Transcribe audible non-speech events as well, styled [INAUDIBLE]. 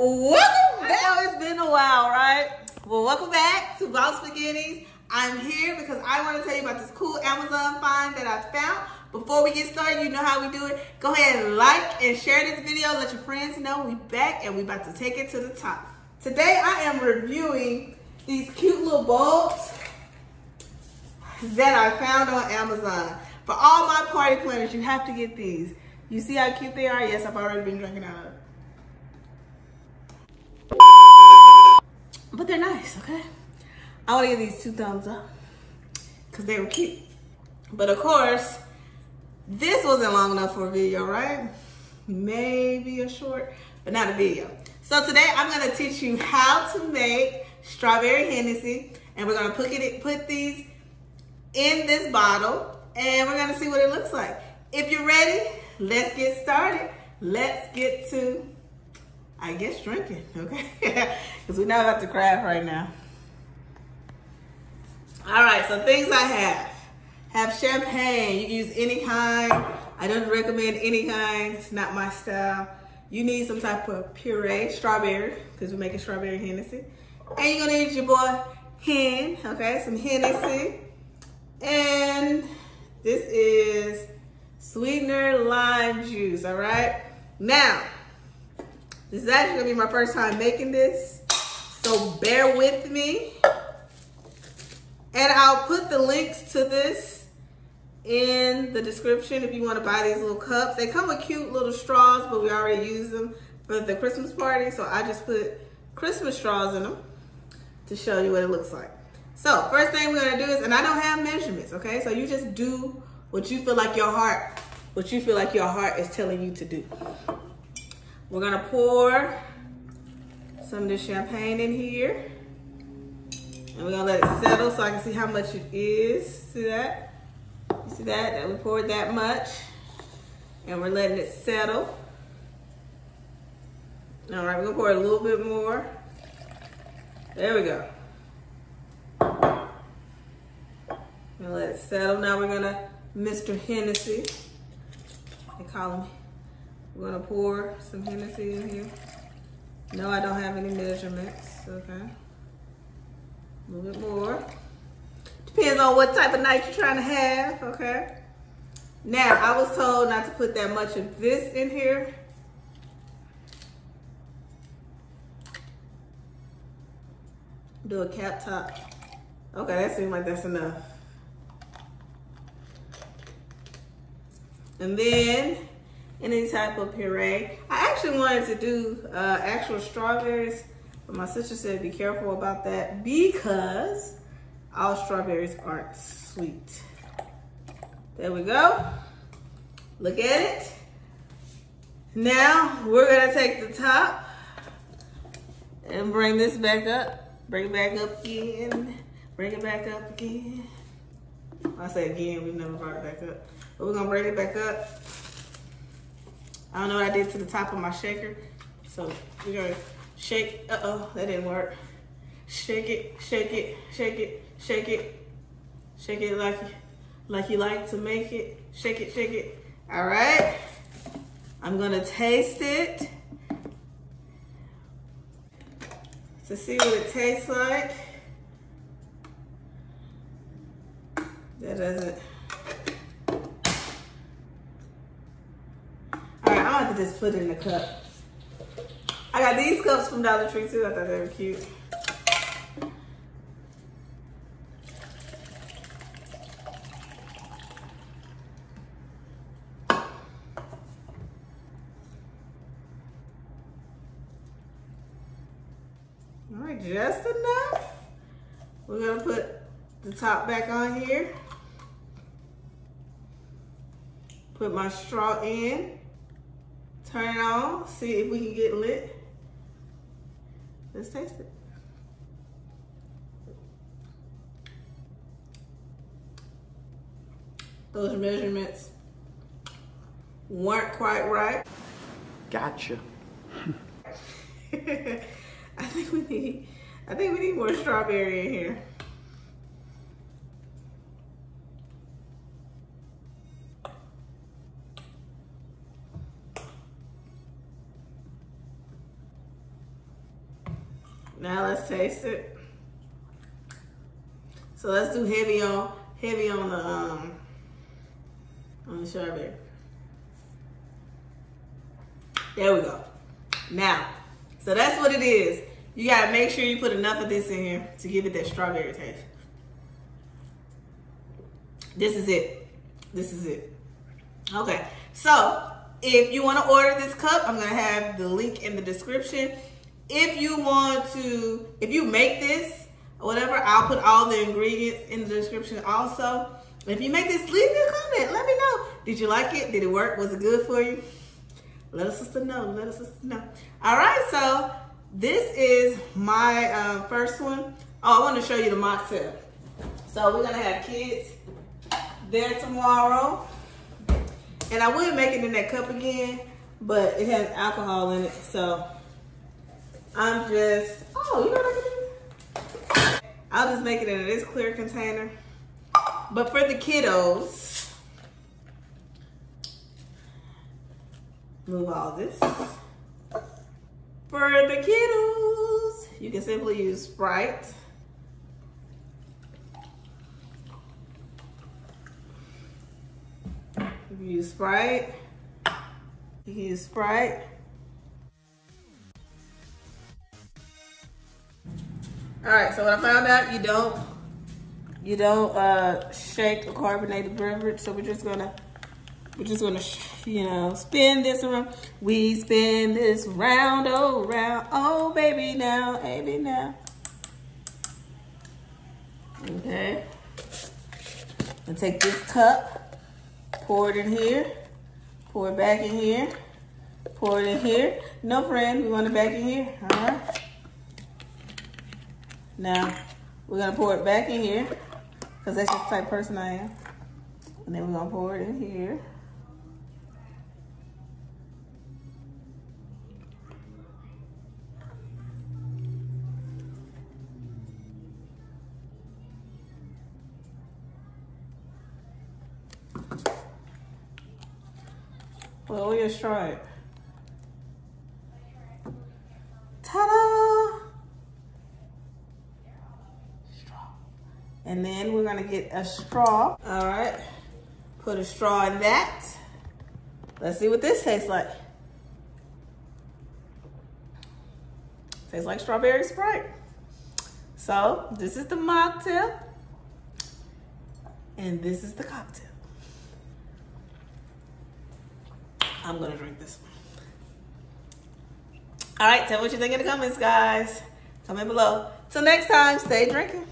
Welcome back. I know it's been a while, right? Well, welcome back to Boss Beginnings. I'm here because I want to tell you about this cool Amazon find that I found. Before we get started, you know how we do it. Go ahead and like and share this video. Let your friends know we back and we about to take it to the top. Today, I am reviewing these cute little bulbs that I found on Amazon. For all my party planners, you have to get these. You see how cute they are? Yes, I've already been drinking out of But they're nice, okay? I want to give these two thumbs up because they were cute. But of course, this wasn't long enough for a video, right? Maybe a short, but not a video. So today I'm gonna teach you how to make strawberry Hennessy and we're gonna put, it, put these in this bottle and we're gonna see what it looks like. If you're ready, let's get started. Let's get to, I guess, drinking, okay? [LAUGHS] Because we're not about to craft right now. All right, so things I have. Have champagne, you can use any kind. I don't recommend any kind, it's not my style. You need some type of puree, strawberry, because we're making strawberry Hennessy. And you're gonna need your boy Hen, okay, some Hennessy. And this is sweetener lime juice, all right? Now, this is actually gonna be my first time making this, so bear with me. And I'll put the links to this in the description if you wanna buy these little cups. They come with cute little straws, but we already use them for the Christmas party, so I just put Christmas straws in them to show you what it looks like. So first thing we're gonna do is, and I don't have measurements, okay? So you just do what you feel like your heart, what you feel like your heart is telling you to do. We're gonna pour some of the champagne in here. And we're gonna let it settle so I can see how much it is. See that? You see that? That we poured that much. And we're letting it settle. All right, we're gonna pour a little bit more. There we go. Gonna let it settle. Now we're gonna Mr. Hennessy. They call him. We're gonna pour some Hennessy in here. No, I don't have any measurements. Okay. A little bit more. Depends on what type of night you're trying to have. Okay. Now, I was told not to put that much of this in here. Do a cap top. Okay, that seems like that's enough. And then any type of puree. I actually wanted to do uh, actual strawberries, but my sister said be careful about that because all strawberries aren't sweet. There we go. Look at it. Now we're gonna take the top and bring this back up. Bring it back up again. Bring it back up again. I say again, we've never brought it back up. But we're gonna bring it back up. I don't know what I did to the top of my shaker. So we're gonna shake, uh-oh, that didn't work. Shake it, shake it, shake it, shake it. Shake it like, like you like to make it. Shake it, shake it. All right. I'm gonna taste it to see what it tastes like. That doesn't, have to just put in the cup. I got these cups from Dollar Tree too. I thought they were cute. All right, just enough. We're gonna put the top back on here. Put my straw in. Turn it on, see if we can get lit. Let's taste it. Those measurements weren't quite right. Gotcha. [LAUGHS] I think we need, I think we need more strawberry in here. Now let's taste it. So let's do heavy on heavy on the um on the strawberry. There we go. Now, so that's what it is. You gotta make sure you put enough of this in here to give it that strawberry taste. This is it. This is it. Okay, so if you want to order this cup, I'm gonna have the link in the description. If you want to, if you make this whatever, I'll put all the ingredients in the description also. If you make this, leave me a comment. Let me know. Did you like it? Did it work? Was it good for you? Let us sister know. Let us sister know. All right, so this is my uh, first one. Oh, I want to show you the mocktail. So we're gonna have kids there tomorrow. And I would make it in that cup again, but it has alcohol in it, so I'm just, oh, you know what I can do? I'll just make it in this clear container. But for the kiddos, move all this. For the kiddos, you can simply use Sprite. You use Sprite. You can use Sprite. All right, so what I found out, you don't, you don't uh, shake a carbonated beverage. So we're just gonna, we're just gonna, you know, spin this around. We spin this round, oh round, oh baby now, baby now. Okay. And take this cup Pour it in here. Pour it back in here. Pour it in here. No, friend, we want it back in here. All right. Now, we're going to pour it back in here because that's just the type person I am. And then we're to pour it in here. Well, your stripe. Ta-da! Then we're gonna get a straw. All right, put a straw in that. Let's see what this tastes like. Tastes like strawberry Sprite. So this is the mocktail. And this is the cocktail. I'm gonna drink this All right, tell me what you think in the comments, guys. Comment below. Till next time, stay drinking.